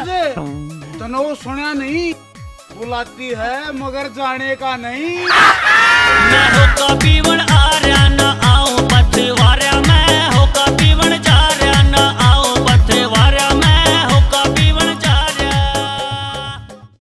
आज तनो सुना नहीं, बुलाती है मगर जाने का नहीं। ना हो का पीवन आ रहा ना आ